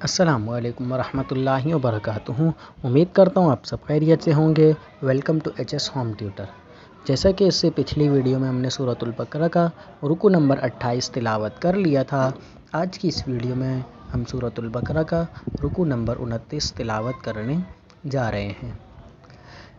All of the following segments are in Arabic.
अस्सलाम वालेकुम वरहमतुल्लाहि वबरकातुहू उम्मीद करता हूँ आप सब खैरियत से होंगे। Welcome to H S home tutor जैसा कि इससे पिछली वीडियो में हमने सूरतुल बकरा का रुकू नंबर 28 तिलावत कर लिया था, आज की इस वीडियो में हम सूरतुल बकरा का रुकू नंबर उनतीस तिलावत करने जा रहे हैं।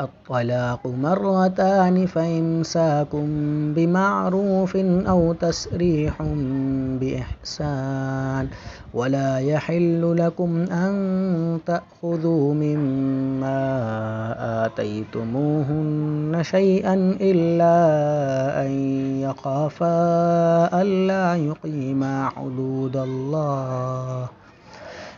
الطلاق مرتان فإمساكم بمعروف أو تسريح بإحسان. ولا يحل لكم أن تأخذوا مما آتيتموهن شيئا إلا أن يخافا ألا يقيما حدود الله.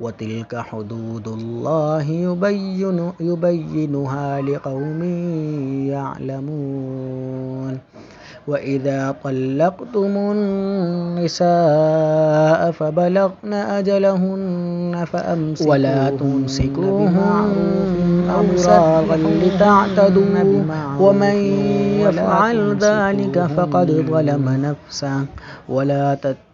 وتلك حدود الله يبين يبينها لقوم يعلمون. وإذا طلقتم النساء فبلغن أجلهن فأمسكوهن ولا تمسكوهن أمساغا لتعتدوا. ومن يفعل ذلك فقد ظلم نفسه. ولا تتبعوا